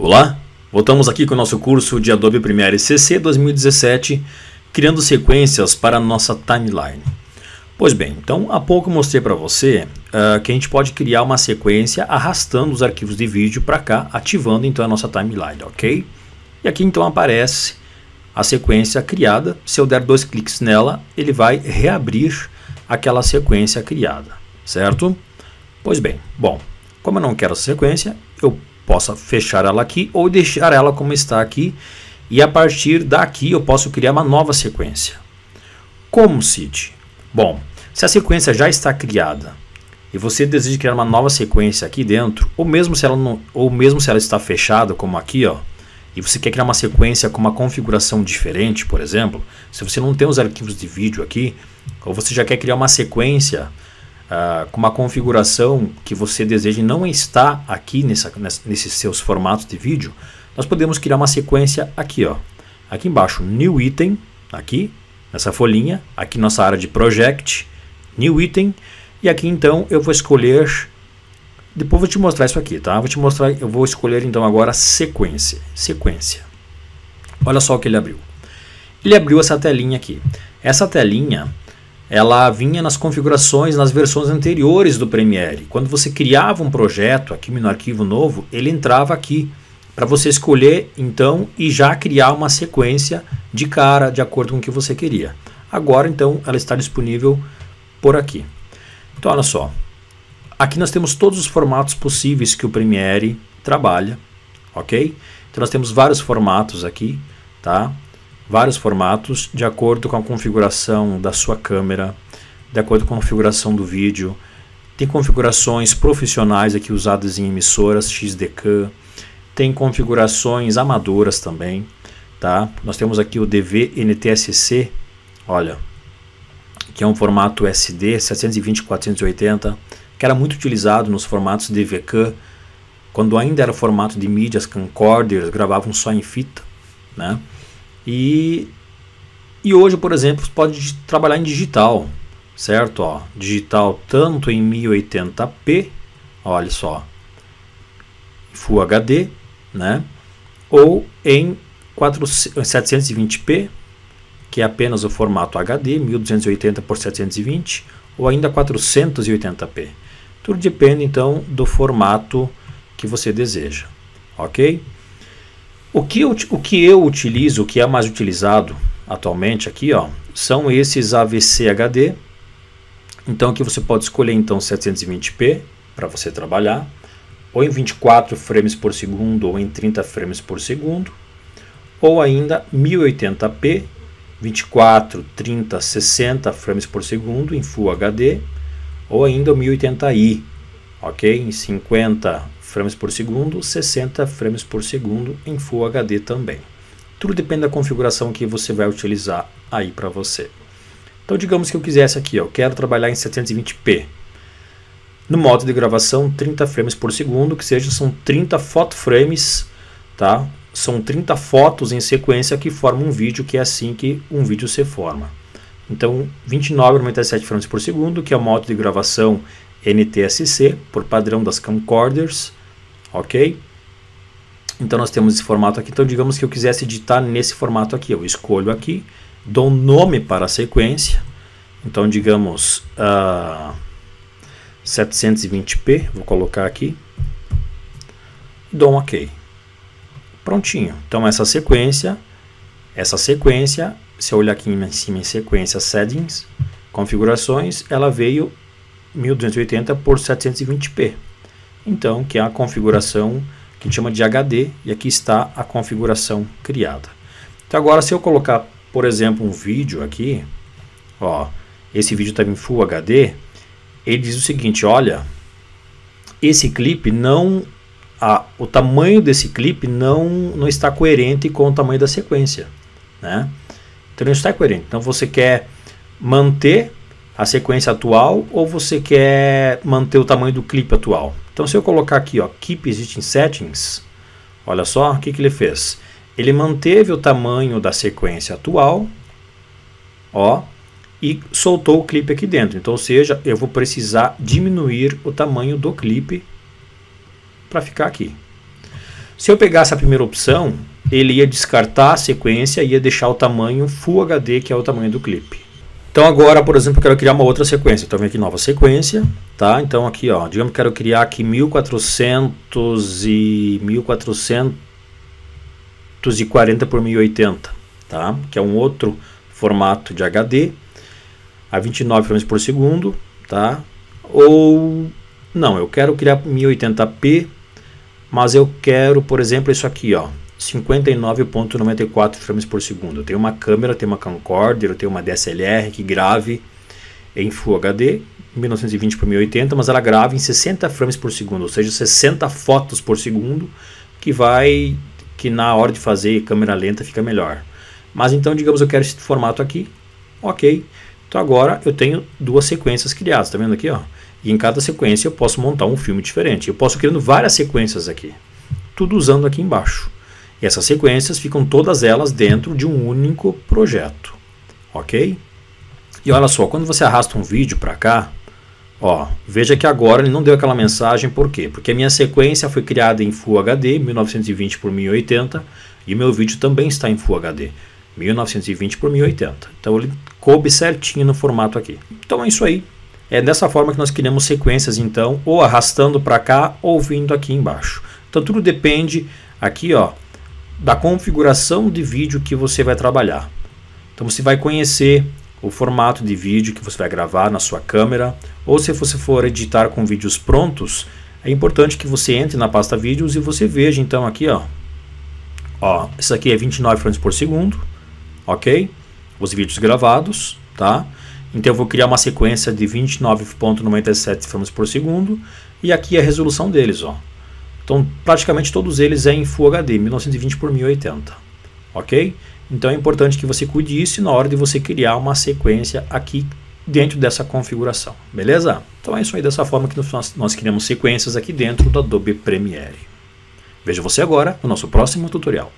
Olá, voltamos aqui com o nosso curso de Adobe Premiere CC 2017, criando sequências para a nossa timeline. Pois bem, então há pouco mostrei para você uh, que a gente pode criar uma sequência arrastando os arquivos de vídeo para cá, ativando então a nossa timeline, ok? E aqui então aparece a sequência criada. Se eu der dois cliques nela, ele vai reabrir aquela sequência criada, certo? Pois bem, bom, como eu não quero essa sequência, eu possa fechar ela aqui ou deixar ela como está aqui e a partir daqui eu posso criar uma nova sequência. Como, Cid? Bom, se a sequência já está criada e você deseja criar uma nova sequência aqui dentro, ou mesmo se ela não, ou mesmo se ela está fechada, como aqui, ó, e você quer criar uma sequência com uma configuração diferente, por exemplo, se você não tem os arquivos de vídeo aqui, ou você já quer criar uma sequência uh, com uma configuração que você deseja não está aqui nessa, nesses seus formatos de vídeo, nós podemos criar uma sequência aqui, ó. Aqui embaixo, New Item, aqui, nessa folhinha, aqui nossa área de Project, New Item, e aqui então eu vou escolher, depois vou te mostrar isso aqui, tá? Vou te mostrar, eu vou escolher então agora sequência, sequência. Olha só o que ele abriu. Ele abriu essa telinha aqui. Essa telinha ela vinha nas configurações nas versões anteriores do Premiere. Quando você criava um projeto aqui no arquivo novo, ele entrava aqui para você escolher então e já criar uma sequência de cara de acordo com o que você queria. Agora então ela está disponível por aqui. Então olha só, aqui nós temos todos os formatos possíveis que o Premiere trabalha, ok? Então nós temos vários formatos aqui, tá? Vários formatos de acordo com a configuração da sua câmera, de acordo com a configuração do vídeo. Tem configurações profissionais aqui usadas em emissoras XDK, tem configurações amadoras também, tá? Nós temos aqui o DV NTSC, olha, que é um formato SD 720 480, que era muito utilizado nos formatos DVK, quando ainda era formato de mídias camcorders, gravavam só em fita, né? E, e hoje, por exemplo, você pode trabalhar em digital, certo? Ó, digital tanto em 1080p, olha só, Full HD, né? Ou em 720p, que é apenas o formato HD, 1280 por 720, ou ainda 480p. Tudo depende então do formato que você deseja, ok? O que, eu, o que eu utilizo, o que é mais utilizado atualmente aqui, ó, são esses AVC HD. Então aqui você pode escolher então 720p para você trabalhar, ou em 24 frames por segundo ou em 30 frames por segundo, ou ainda 1080p, 24, 30, 60 frames por segundo em Full HD, ou ainda o 1080i, ok? Em 50 frames por segundo, 60 frames por segundo em Full HD também. Tudo depende da configuração que você vai utilizar aí para você. Então digamos que eu quisesse aqui, eu quero trabalhar em 720p. No modo de gravação, 30 frames por segundo, que seja são 30 photo frames, tá? São 30 fotos em sequência que formam um vídeo, que é assim que um vídeo se forma. Então, 29,97 frames por segundo, que é o modo de gravação NTSC, por padrão das camcorders, ok? Então nós temos esse formato aqui. Então digamos que eu quisesse editar nesse formato aqui. Eu escolho aqui, dou nome para a sequência. Então digamos uh, ah, 720p, vou colocar aqui. Dou um OK. Prontinho. Então essa sequência, essa sequência, se eu olhar aqui em cima em sequência settings, configurações, ela veio 1280 por 720p. Então, que é a configuração que a gente chama de HD, e aqui está a configuração criada. Então agora se eu colocar, por exemplo, um vídeo aqui, ó, esse vídeo está em Full HD, ele diz o seguinte, olha, esse clipe não, a, o tamanho desse clipe não, não está coerente com o tamanho da sequência, né? Então não está coerente. Então você quer manter a sequência atual ou você quer manter o tamanho do clipe atual? Então, se eu colocar aqui, ó, Keep Existing Settings, olha só o que, que ele fez. Ele manteve o tamanho da sequência atual, ó, e soltou o clipe aqui dentro. Então, ou seja, eu vou precisar diminuir o tamanho do clipe para ficar aqui. Se eu pegasse a primeira opção, ele ia descartar a sequência e ia deixar o tamanho Full HD, que é o tamanho do clipe. Então agora, por exemplo, eu quero criar uma outra sequência. Então vem aqui nova sequência, tá? Então aqui, ó, digamos que quero criar aqui 1400 e 1440 por 1080, tá? Que é um outro formato de HD a 29 frames por segundo, tá? Ou não, eu quero criar 1080p, mas eu quero, por exemplo, isso aqui, ó, 59.94 frames por segundo. Eu tenho uma câmera, tenho uma camcorder, eu tenho uma DSLR que grave em Full HD, 1920 por 1080, mas ela grava em 60 frames por segundo, ou seja, 60 fotos por segundo, que vai que na hora de fazer câmera lenta fica melhor. Mas então, digamos, eu quero esse formato aqui. OK. Então agora eu tenho duas sequências criadas, tá vendo aqui, ó? E em cada sequência eu posso montar um filme diferente. Eu posso criando várias sequências aqui, tudo usando aqui embaixo. Essas sequências ficam todas elas dentro de um único projeto, ok? E olha só, quando você arrasta um vídeo para cá, ó, veja que agora ele não deu aquela mensagem, por quê? Porque a minha sequência foi criada em Full HD, 1920 por 1080, e meu vídeo também está em Full HD, 1920 por 1080. Então ele coube certinho no formato aqui. Então é isso aí. É dessa forma que nós criamos sequências, então, ou arrastando para cá ou vindo aqui embaixo. Então tudo depende aqui, ó, da configuração de vídeo que você vai trabalhar. Então você vai conhecer o formato de vídeo que você vai gravar na sua câmera, ou se você for editar com vídeos prontos, é importante que você entre na pasta vídeos e você veja então aqui, ó. Ó, isso aqui é 29 frames por segundo, ok? Os vídeos gravados, tá? Então eu vou criar uma sequência de 29.97 frames por segundo e aqui é a resolução deles, ó. Então, praticamente todos eles é em Full HD, 1920 por 1080. Ok? Então é importante que você cuide disso na hora de você criar uma sequência aqui dentro dessa configuração. Beleza? Então é isso aí, dessa forma que nós, nós criamos sequências aqui dentro do Adobe Premiere. Veja você agora no nosso próximo tutorial.